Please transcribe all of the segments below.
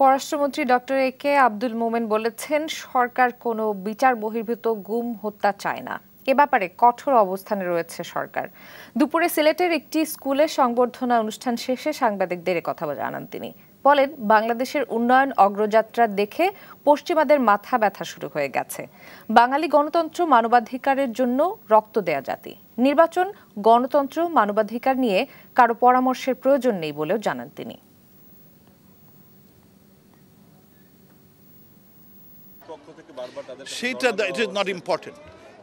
পররাষ্ট্রমন্ত্রী doctor A কে আব্দুল মোমেন বলেছেন, সরকার কোনো বিচার বহির্ভূত গুম হত্যা চায় না। এ ব্যাপারে কঠোর অবস্থানে রয়েছে সরকার। দুপুরে সিলেটের একটি স্কুলে সংবর্ধনা অনুষ্ঠান শেষে সাংবাদিকদের কথা জানান তিনি। বলেন, বাংলাদেশের উন্নয়ন অগ্রযাত্রা দেখে পশ্চিমাদের মাথা ব্যথা শুরু হয়ে গেছে। বাঙালি গণতন্ত্র মানবাধিকারের জন্য রক্ত দেয়া জাতি। নির্বাচন গণতন্ত্র মানবাধিকার নিয়ে কারও পরামর্শের প্রয়োজন নেই বলেও জানান তিনি। সেইটা it is not important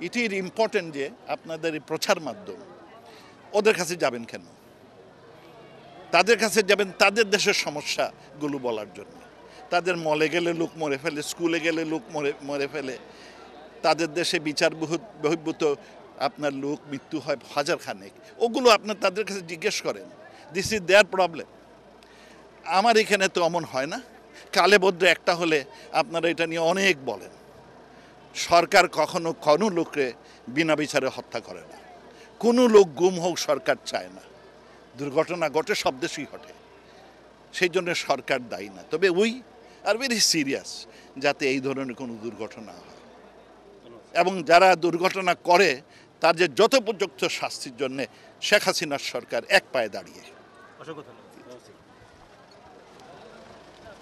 it is important যে আপনাদের এই প্রচার মাধ্যম ওদের কাছে যাবেন কেন? তাদের কাছে যাবেন তাদের দেশের সমস্যাগুলো বলার জন্য। তাদের মলে গেলে লোক মরে ফেলে স্কুলে গেলে লোক মরে মরে ফেলে। তাদের দেশে বিচার বহির্ভূত আপনার লোক মৃত্যু হয় হাজার খানেক। ওগুলো আপনার তাদের কাছে জিজ্ঞেস করেন। দিস ইজ দেয়ার প্রবলেম আমার এখানে তো অমন হয় না। কালে একটা হলে আপনারা এটা নিয়ে অনেক বলেন। সরকার কখনো কোনো লোককে বিনা বিচারে হত্যা করে না। কোনো লোক গুম হোক সরকার চায় না। দুর্ঘটনা ঘটে, সব দেশেই ঘটে। সেই জন্য সরকার দায়ী না। তবে উই আর ভেরি সিরিয়াস যাতে এই ধরনের কোনো দুর্ঘটনা হয়। এবং যারা দুর্ঘটনা করে, তার তাদের যথোপযুক্ত শাস্তির জন্য শেখ হাসিনার সরকার এক পায়ে দাঁড়িয়ে।